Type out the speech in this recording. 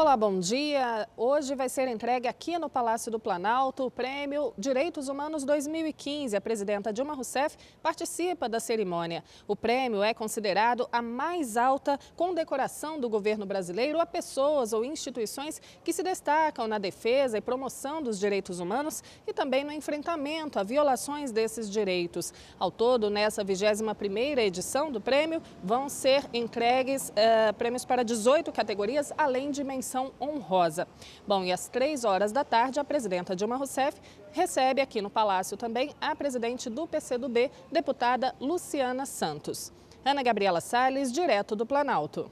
Olá, bom dia. Hoje vai ser entregue aqui no Palácio do Planalto o prêmio Direitos Humanos 2015. A presidenta Dilma Rousseff participa da cerimônia. O prêmio é considerado a mais alta condecoração do governo brasileiro a pessoas ou instituições que se destacam na defesa e promoção dos direitos humanos e também no enfrentamento a violações desses direitos. Ao todo, nessa 21ª edição do prêmio, vão ser entregues uh, prêmios para 18 categorias, além de menções menção honrosa. Bom, e às três horas da tarde, a presidenta Dilma Rousseff recebe aqui no Palácio também a presidente do PCdoB, deputada Luciana Santos. Ana Gabriela Salles, direto do Planalto.